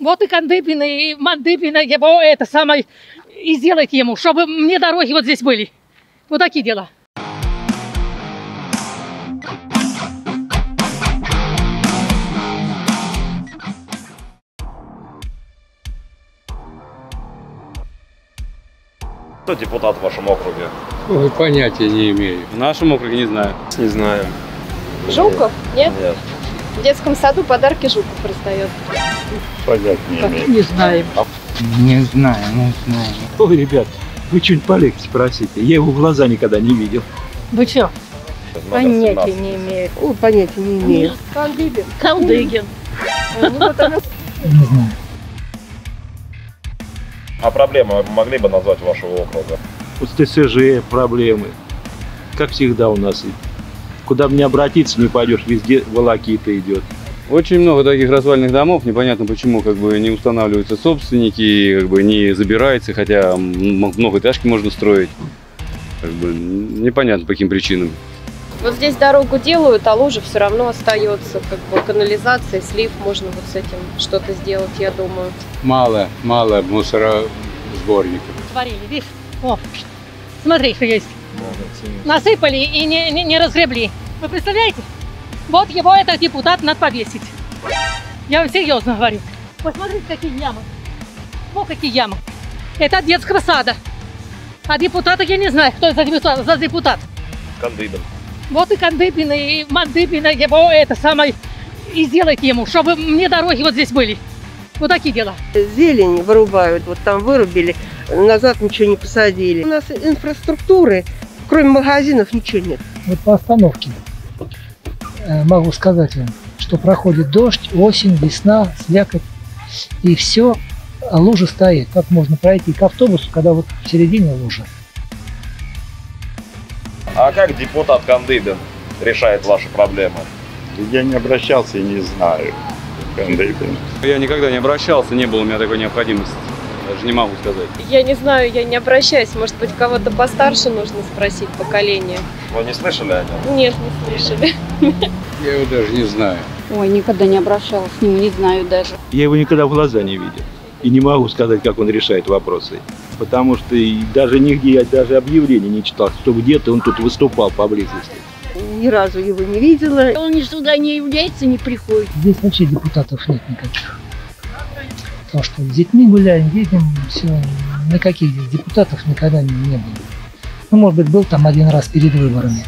Вот и Кандыбин, и Мандыбин, его это самое, и сделайте ему, чтобы мне дороги вот здесь были. Вот такие дела. Кто депутат в вашем округе? Ой, понятия не имею. В нашем округе не знаю. Не знаю. Жуков? Нет? Нет. В детском саду подарки Жуков раздает. Понять не имею. Не знаем. Не знаю, не знаю. Ой, ребят, вы что-нибудь полегче спросите. Я его в глаза никогда не видел. Вы что? Понятия не имею. Ой, понятия не имею. Кандыбин. Кандыгин. Ну, Не знаю. А проблемы вы могли бы назвать вашего округа? Вот ТСЖ проблемы. Как всегда у нас. Куда бы ни обратиться, не пойдешь, везде волокита идет. Очень много таких развальных домов, непонятно почему как бы не устанавливаются собственники, как бы не забирается, хотя многоэтажки можно строить. Как бы непонятно по каким причинам. Вот здесь дорогу делают, а лужа все равно остается. Как бы канализация, слив, можно вот с этим что-то сделать, я думаю. Мало, мало мусоросборников. Творили, видишь? О, смотри, что есть. Насыпали и не, не, не разгребли. Вы представляете? Вот его этот депутат надо повесить. Я вам серьезно говорю. Посмотрите, какие ямы. Вот какие ямы. Это от детского сада. А депутата я не знаю, кто за депутат. За депутат. Кандыбин. Вот и Кандыбин, и Мандыбин, его это самое, и сделайте ему, чтобы мне дороги вот здесь были. Вот такие дела. зелень вырубают, вот там вырубили, назад ничего не посадили. У нас инфраструктуры, кроме магазинов, ничего нет. Вот по остановке э, могу сказать вам, что проходит дождь, осень, весна, слякоть, и все, а лужа стоит. Как можно пройти к автобусу, когда вот в середине лужа? А как депутат Кандыбин решает ваши проблемы? Я не обращался и не знаю. Кандыбин. Я никогда не обращался, не было у меня такой необходимости. Даже не могу сказать. Я не знаю, я не обращаюсь. Может быть, кого-то постарше нужно спросить поколение. Вы не слышали о нем? Нет, не слышали. Я его даже не знаю. Ой, никогда не обращалась к нему, не знаю даже. Я его никогда в глаза не видел. И не могу сказать, как он решает вопросы. Потому что даже нигде я даже объявлений не читал, что где-то он тут выступал поблизости. Ни разу его не видела. Он ни сюда не является, не приходит. Здесь вообще депутатов нет никаких. Потому что с детьми гуляем, едем, все, никаких здесь депутатов никогда не, не было. Ну, может быть, был там один раз перед выборами.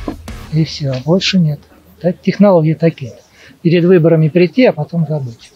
И все, больше нет. Так, технологии такие. Перед выборами прийти, а потом забыть.